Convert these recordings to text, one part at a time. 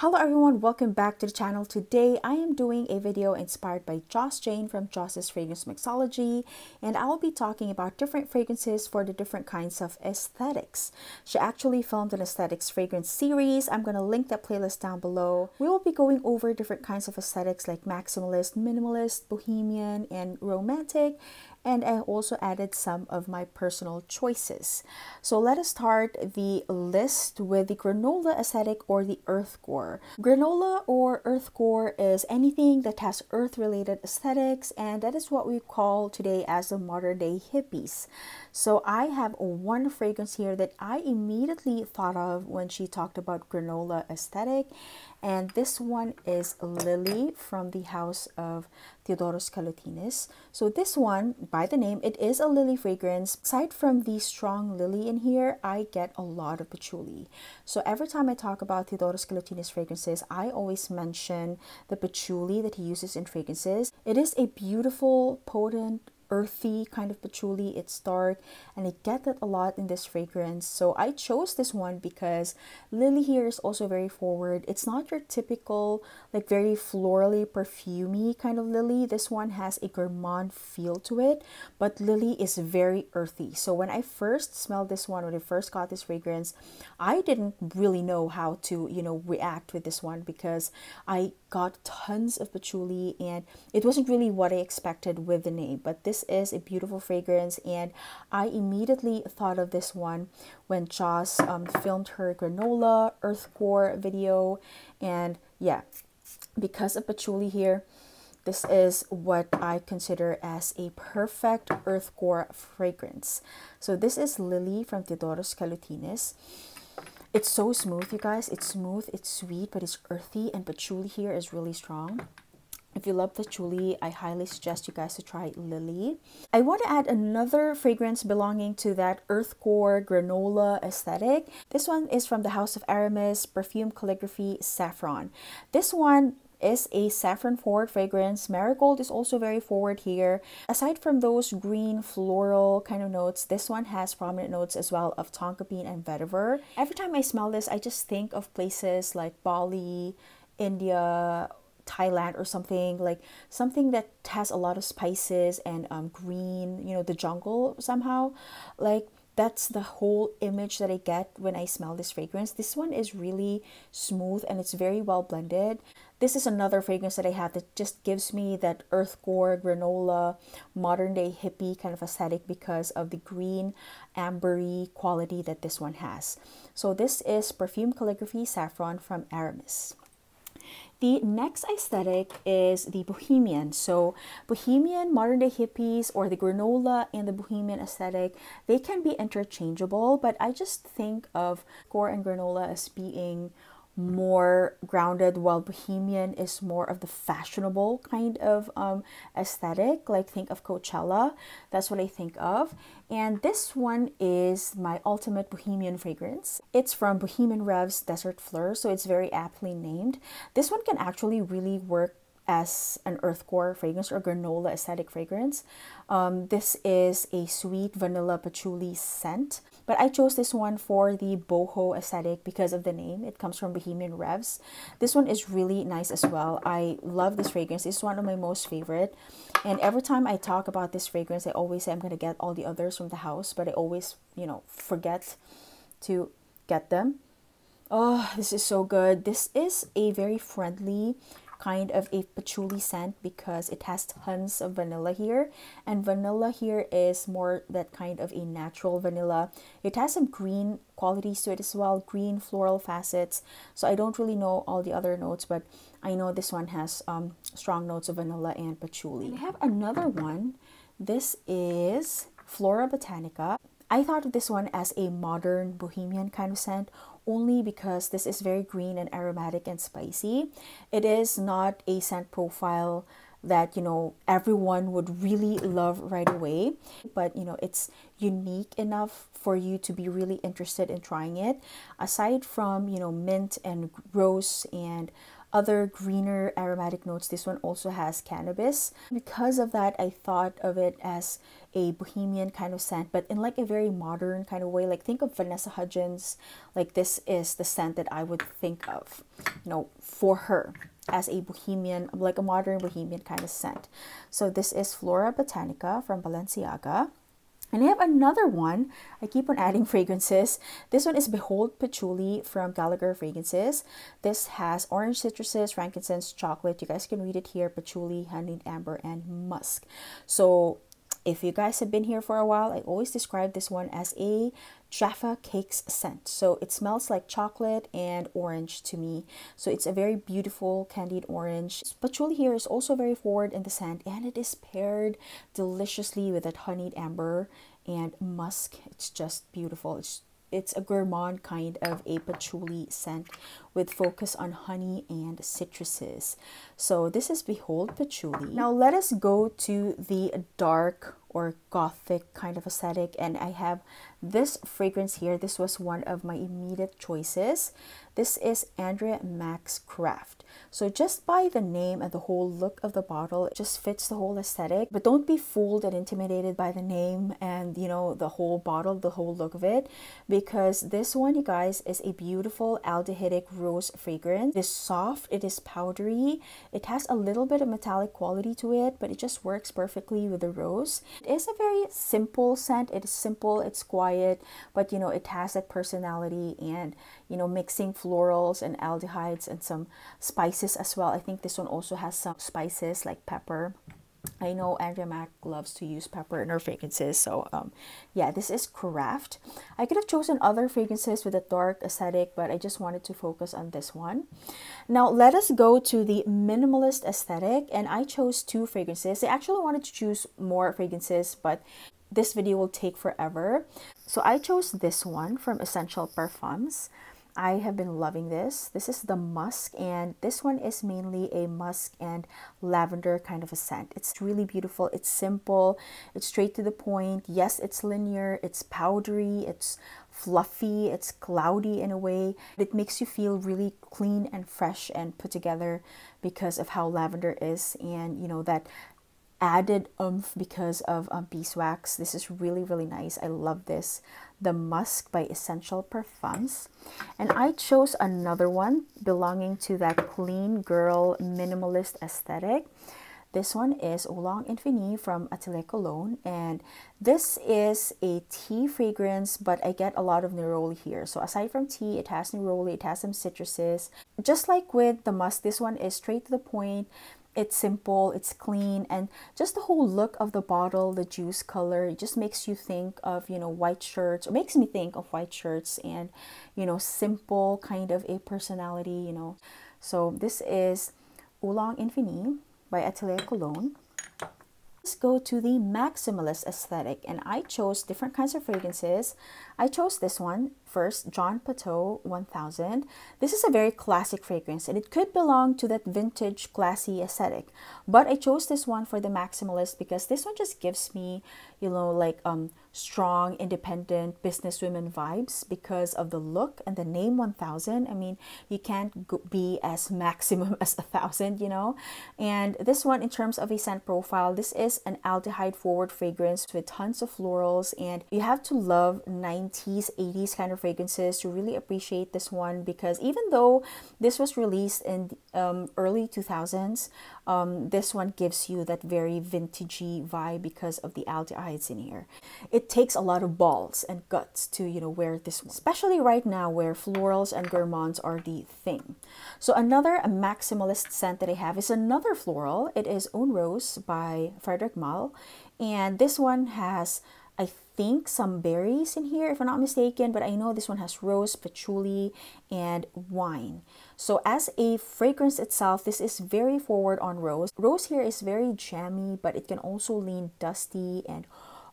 Hello everyone, welcome back to the channel. Today I am doing a video inspired by Joss Jane from Joss's Fragrance Mixology and I will be talking about different fragrances for the different kinds of aesthetics. She actually filmed an aesthetics fragrance series. I'm going to link that playlist down below. We will be going over different kinds of aesthetics like maximalist, minimalist, bohemian, and romantic and I also added some of my personal choices. So let us start the list with the granola aesthetic or the earth core. Granola or earth core is anything that has earth related aesthetics and that is what we call today as the modern day hippies. So I have one fragrance here that I immediately thought of when she talked about granola aesthetic and this one is Lily from the house of Theodoros Kalotinis. So this one, by the name, it is a lily fragrance. Aside from the strong lily in here, I get a lot of patchouli. So every time I talk about Theodoros Kalotinis fragrances, I always mention the patchouli that he uses in fragrances. It is a beautiful, potent, earthy kind of patchouli. It's dark and I get that a lot in this fragrance. So I chose this one because Lily here is also very forward. It's not your typical like very florally perfumy kind of Lily. This one has a gourmand feel to it, but Lily is very earthy. So when I first smelled this one, when I first got this fragrance, I didn't really know how to, you know, react with this one because I got tons of patchouli and it wasn't really what I expected with the name. But this is a beautiful fragrance and I immediately thought of this one when Joss um, filmed her granola earth core video and yeah, because of patchouli here, this is what I consider as a perfect earth core fragrance. So this is Lily from Theodoros Kalotinis. It's so smooth, you guys. It's smooth, it's sweet, but it's earthy, and patchouli here is really strong. If you love patchouli, I highly suggest you guys to try Lily. I want to add another fragrance belonging to that earth core granola aesthetic. This one is from the House of Aramis Perfume Calligraphy Saffron. This one is a saffron forward fragrance. Marigold is also very forward here. Aside from those green floral kind of notes, this one has prominent notes as well of tonka bean and vetiver. Every time I smell this, I just think of places like Bali, India, Thailand or something like something that has a lot of spices and um, green, you know, the jungle somehow. Like that's the whole image that I get when I smell this fragrance. This one is really smooth and it's very well blended. This is another fragrance that I have that just gives me that earth core, granola, modern day hippie kind of aesthetic because of the green ambery quality that this one has. So this is Perfume Calligraphy Saffron from Aramis. The next aesthetic is the bohemian. So bohemian, modern day hippies, or the granola and the bohemian aesthetic, they can be interchangeable, but I just think of core and granola as being more grounded while bohemian is more of the fashionable kind of um, aesthetic like think of coachella. That's what i think of. And this one is my ultimate bohemian fragrance. It's from bohemian revs desert fleur so it's very aptly named. This one can actually really work as an earth core fragrance or granola aesthetic fragrance. Um, this is a sweet vanilla patchouli scent, but I chose this one for the boho aesthetic because of the name. It comes from Bohemian Revs. This one is really nice as well. I love this fragrance. It's one of my most favorite. And every time I talk about this fragrance, I always say I'm going to get all the others from the house, but I always, you know, forget to get them. Oh, this is so good. This is a very friendly kind of a patchouli scent because it has tons of vanilla here. And vanilla here is more that kind of a natural vanilla. It has some green qualities to it as well green floral facets. So i don't really know all the other notes but i know this one has um, strong notes of vanilla and patchouli. And i have another one. This is flora botanica. I thought of this one as a modern bohemian kind of scent only because this is very green and aromatic and spicy. It is not a scent profile that you know everyone would really love right away but you know it's unique enough for you to be really interested in trying it aside from you know mint and rose and other greener aromatic notes. This one also has cannabis. Because of that, I thought of it as a bohemian kind of scent, but in like a very modern kind of way. Like think of Vanessa Hudgens. Like this is the scent that I would think of, you know, for her as a bohemian, like a modern bohemian kind of scent. So this is Flora Botanica from Balenciaga. And I have another one. I keep on adding fragrances. This one is Behold Patchouli from Gallagher Fragrances. This has orange citruses, frankincense, chocolate. You guys can read it here. Patchouli, honeyed amber, and musk. So if you guys have been here for a while, I always describe this one as a Jaffa Cakes scent. So it smells like chocolate and orange to me. So it's a very beautiful candied orange. Patchouli here is also very forward in the scent and it is paired deliciously with that honeyed amber and musk. It's just beautiful. It's it's a gourmand kind of a patchouli scent with focus on honey and citruses. So this is Behold Patchouli. Now let us go to the dark or gothic kind of aesthetic and I have this fragrance here. This was one of my immediate choices. This is Andrea Maack Craft. So just by the name and the whole look of the bottle, it just fits the whole aesthetic. But don't be fooled and intimidated by the name and, you know, the whole bottle, the whole look of it. Because this one, you guys, is a beautiful aldehydic rose fragrance. It is soft, it is powdery. It has a little bit of metallic quality to it, but it just works perfectly with the rose. It is a very simple scent. It is simple, it's quiet, but, you know, it has that personality and, you know, mixing florals and aldehydes and some spices as well. I think this one also has some spices like pepper. I know Andrea Maack loves to use pepper in her fragrances, so um, yeah, this is Craft. I could have chosen other fragrances with a dark aesthetic, but I just wanted to focus on this one. Now, let us go to the minimalist aesthetic, and I chose two fragrances. I actually wanted to choose more fragrances, but this video will take forever. So I chose this one from Essential Parfums. I have been loving this. This is the musk and this one is mainly a musk and lavender kind of a scent. It's really beautiful. It's simple. It's straight to the point. Yes, it's linear. It's powdery. It's fluffy. It's cloudy in a way. It makes you feel really clean and fresh and put together because of how lavender is and you know that added oomph because of um, beeswax. This is really, really nice. I love this. The Musk by Essential Parfums. And I chose another one belonging to that clean girl minimalist aesthetic. This one is Oolong Infini from Atelier Cologne and this is a tea fragrance but I get a lot of neroli here. So aside from tea, it has neroli, it has some citruses. Just like with the musk, this one is straight to the point it's simple, it's clean, and just the whole look of the bottle, the juice color, it just makes you think of, you know, white shirts, or makes me think of white shirts and, you know, simple kind of a personality, you know. So this is Oolong Infini by Atelier Cologne. Let's go to the maximalist aesthetic and I chose different kinds of fragrances. I chose this one first, Jean Patou 1000. This is a very classic fragrance and it could belong to that vintage classy aesthetic. But I chose this one for the maximalist because this one just gives me, you know, like um strong, independent businesswomen vibes because of the look and the name 1000. I mean, you can't be as maximum as a thousand, you know. And this one, in terms of a scent profile, this is an aldehyde forward fragrance with tons of florals. And you have to love 90s, 80s kind of fragrances to really appreciate this one because even though this was released in um, early 2000s, um, this one gives you that very vintagey vibe because of the aldehydes in here. It takes a lot of balls and guts to, you know, wear this one, especially right now where florals and gourmands are the thing. So another maximalist scent that I have is another floral. It is Une Rose by Frederic Malle. And this one has I think some berries in here if I'm not mistaken but I know this one has rose, patchouli, and wine. So as a fragrance itself, this is very forward on rose. Rose here is very jammy but it can also lean dusty and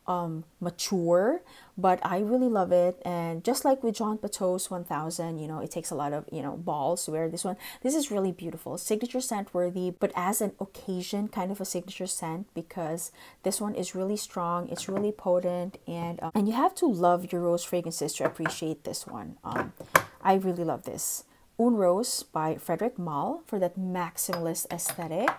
um, mature, but I really love it. And just like with Jean Patou's 1000, you know, it takes a lot of, you know, balls to wear this one. This is really beautiful, signature scent worthy, but as an occasion kind of a signature scent because this one is really strong, it's really potent, and um, and you have to love your rose fragrances to appreciate this one. Um, I really love this Une Rose by Frederic Malle for that maximalist aesthetic.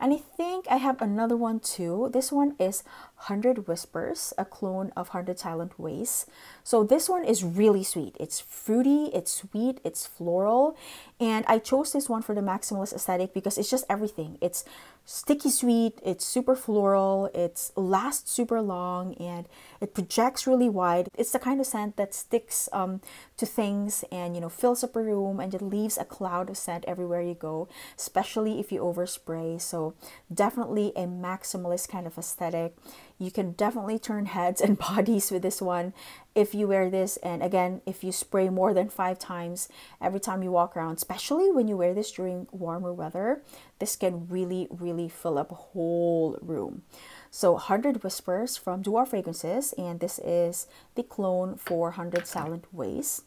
And I think I have another one too. This one is 100 Whispers, a clone of 100 Silent Ways. So this one is really sweet. It's fruity, it's sweet, it's floral. And I chose this one for the maximalist aesthetic because it's just everything. It's sticky sweet, it's super floral, it lasts super long, and it projects really wide. It's the kind of scent that sticks um, to things and you know fills up a room and it leaves a cloud of scent everywhere you go, especially if you overspray. So definitely a maximalist kind of aesthetic. You can definitely turn heads and bodies with this one if you wear this. And again, if you spray more than five times every time you walk around, especially when you wear this during warmer weather, this can really, really fill up a whole room. So 100 Whispers from Dua Fragrances, and this is the clone 400 Silent Ways.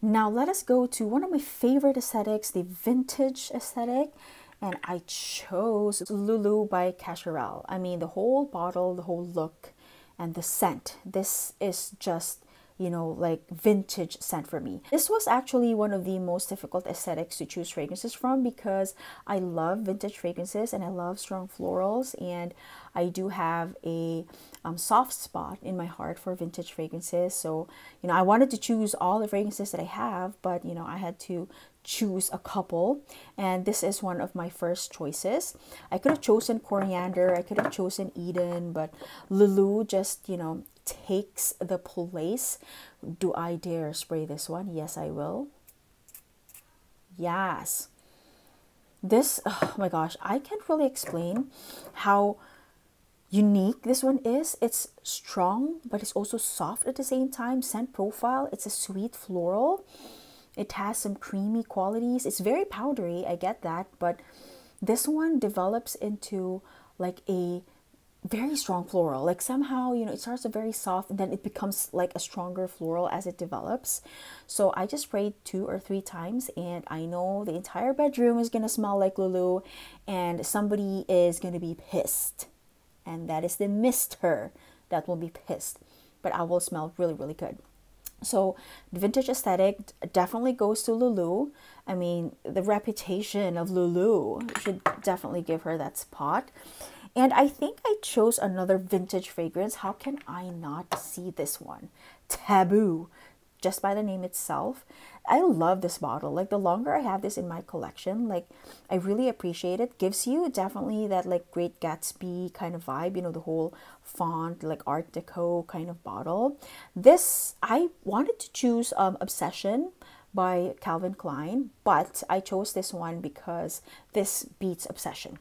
Now let us go to one of my favorite aesthetics, the vintage aesthetic and I chose LouLou by Cacharel. I mean, the whole bottle, the whole look, and the scent. This is just you know, like vintage scent for me. This was actually one of the most difficult aesthetics to choose fragrances from because I love vintage fragrances and I love strong florals and I do have a um, soft spot in my heart for vintage fragrances. So, you know, I wanted to choose all the fragrances that I have, but, you know, I had to choose a couple. And this is one of my first choices. I could have chosen coriandre i could have chosen eden but loulou just you know takes the place. Do i dare spray this one? Yes i will. Yes. This oh my gosh i can't really explain how unique this one is it's strong but it's also soft at the same time scent profile it's a sweet floral it has some creamy qualities. It's very powdery, I get that, but this one develops into like a very strong floral. Like somehow, you know, it starts a very soft and then it becomes like a stronger floral as it develops. So I just sprayed two or three times and I know the entire bedroom is gonna smell like LouLou and somebody is gonna be pissed. And that is the mister that will be pissed. But I will smell really, really good. So the vintage aesthetic definitely goes to LouLou. I mean, the reputation of LouLou should definitely give her that spot. And I think I chose another vintage fragrance. How can I not see this one? Taboo just by the name itself. I love this bottle. Like the longer I have this in my collection, like I really appreciate it. Gives you definitely that like Great Gatsby kind of vibe, you know, the whole font, like Art Deco kind of bottle. This I wanted to choose um, Obsession by Calvin Klein, but I chose this one because this beats Obsession.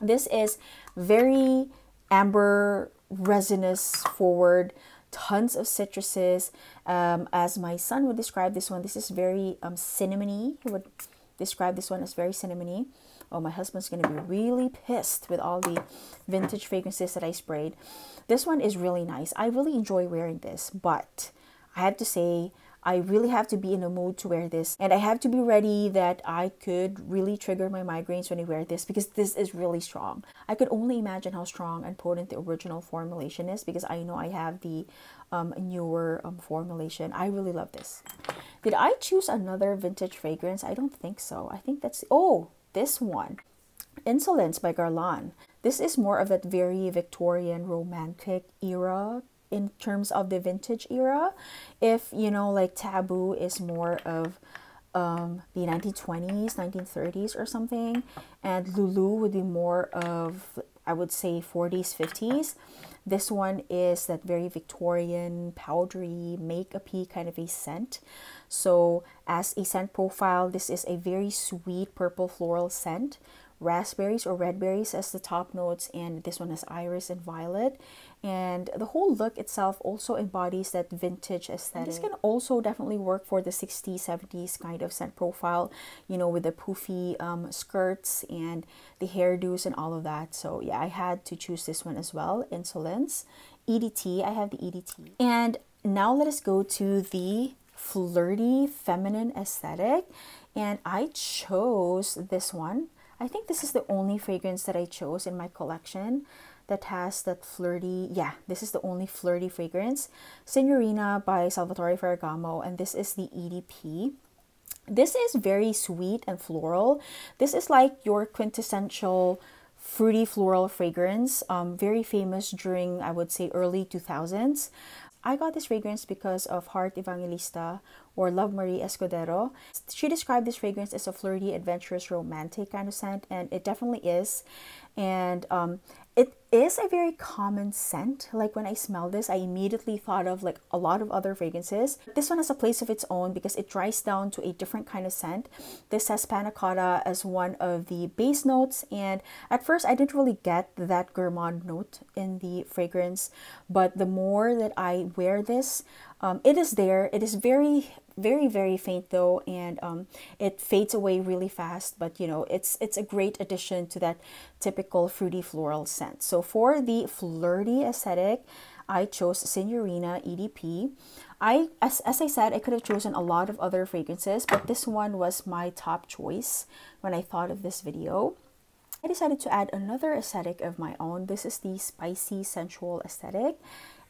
This is very amber resinous forward tons of citruses. Um, as my son would describe this one, this is very um, cinnamony. He would describe this one as very cinnamony. Oh, my husband's going to be really pissed with all the vintage fragrances that I sprayed. This one is really nice. I really enjoy wearing this, but I have to say I really have to be in a mood to wear this. And I have to be ready that I could really trigger my migraines when I wear this because this is really strong. I could only imagine how strong and potent the original formulation is because I know I have the um, newer um, formulation. I really love this. Did I choose another vintage fragrance? I don't think so. I think that's, oh, this one. Insolence by Guerlain. This is more of that very Victorian romantic era in terms of the vintage era if you know like taboo is more of um, the 1920s 1930s or something and loulou would be more of i would say 40s 50s this one is that very victorian powdery makeupy kind of a scent. So as a scent profile this is a very sweet purple floral scent raspberries or red berries as the top notes and this one has iris and violet and the whole look itself also embodies that vintage aesthetic. And this can also definitely work for the 60s, 70s kind of scent profile, you know, with the poofy um, skirts and the hairdos and all of that. So yeah, I had to choose this one as well, Insolence. EDT, I have the EDT. And now let us go to the flirty feminine aesthetic. And I chose this one. I think this is the only fragrance that I chose in my collection that has that flirty yeah this is the only flirty fragrance signorina by salvatore ferragamo and this is the edp This is very sweet and floral. This is like your quintessential fruity floral fragrance, um, very famous during, I would say, early 2000s. I got this fragrance because of Heart Evangelista or Love Marie Escudero. She described this fragrance as a flirty, adventurous, romantic kind of scent, and it definitely is. And um, it is a very common scent. Like when I smell this, I immediately thought of like a lot of other fragrances. This one has a place of its own because it dries down to a different kind of scent. This has panna cotta as one of the base notes. And at first, I didn't really get that gourmand note in the fragrance. But the more that I wear this, um, it is there. It is very very very faint though and um, it fades away really fast but you know it's it's a great addition to that typical fruity floral scent. So for the flirty aesthetic I chose Signorina EDP I as, as I said I could have chosen a lot of other fragrances but this one was my top choice when I thought of this video. I decided to add another aesthetic of my own. This is the spicy sensual aesthetic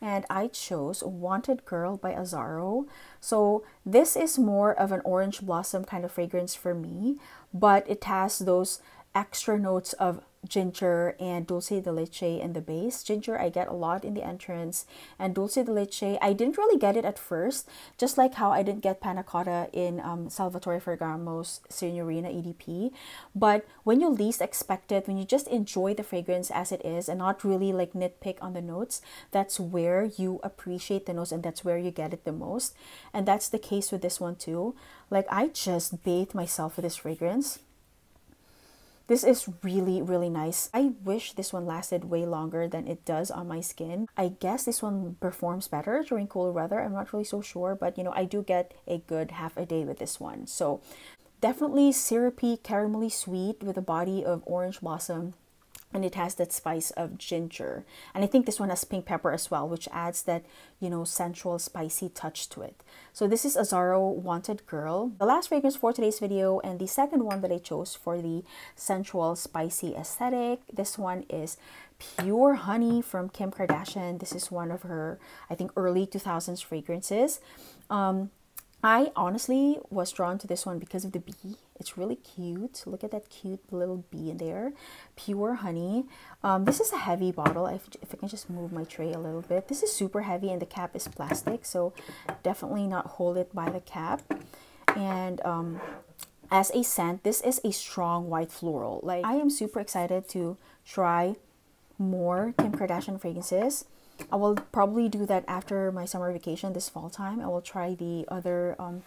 and I chose Wanted Girl by Azzaro. So this is more of an orange blossom kind of fragrance for me, but it has those extra notes of ginger and dulce de leche in the base. Ginger I get a lot in the entrance and dulce de leche I didn't really get it at first just like how I didn't get panna cotta in um, Salvatore Ferragamo's Signorina EDP but when you least expect it when you just enjoy the fragrance as it is and not really like nitpick on the notes that's where you appreciate the notes and that's where you get it the most. And that's the case with this one too. Like I just bathed myself with this fragrance this is really, really nice. I wish this one lasted way longer than it does on my skin. I guess this one performs better during cooler weather. I'm not really so sure, but you know, I do get a good half a day with this one. So definitely syrupy, caramelly sweet with a body of orange blossom and it has that spice of ginger. And i think this one has pink pepper as well which adds that you know sensual spicy touch to it. So this is azzaro wanted girl. The last fragrance for today's video and the second one that i chose for the sensual spicy aesthetic this one is pure honey from kim kardashian. This is one of her i think early 2000s fragrances. Um, I honestly was drawn to this one because of the bee. It's really cute. Look at that cute little bee in there. Pure honey. Um, this is a heavy bottle. If, if I can just move my tray a little bit. This is super heavy and the cap is plastic. So definitely not hold it by the cap. And um, as a scent, this is a strong white floral. Like I am super excited to try more Kim Kardashian fragrances. I will probably do that after my summer vacation this fall time. I will try the other um,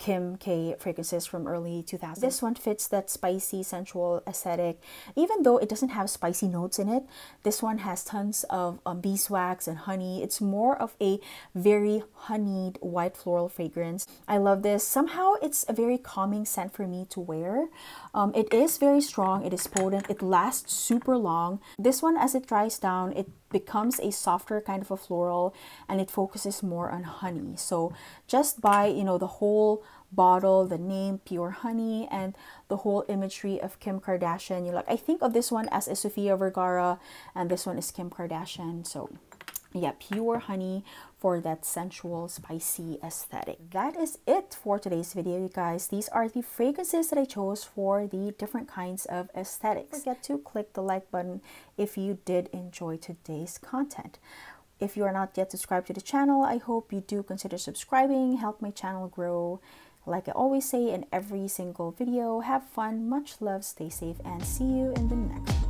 Kim K fragrances from early 2000s. This one fits that spicy, sensual aesthetic. Even though it doesn't have spicy notes in it, this one has tons of um, beeswax and honey. It's more of a very honeyed white floral fragrance. I love this. Somehow it's a very calming scent for me to wear. Um, it is very strong. It is potent. It lasts super long. This one, as it dries down, it becomes a softer kind of a floral and it focuses more on honey. So just by, you know, the whole bottle, the name Pure Honey, and the whole imagery of Kim Kardashian, you like, I think of this one as a Sofia Vergara and this one is Kim Kardashian. So yeah, pure honey for that sensual, spicy aesthetic. That is it for today's video, you guys. These are the fragrances that I chose for the different kinds of aesthetics. Don't forget to click the like button if you did enjoy today's content. If you are not yet subscribed to the channel, I hope you do consider subscribing, help my channel grow. Like I always say in every single video, have fun, much love, stay safe, and see you in the next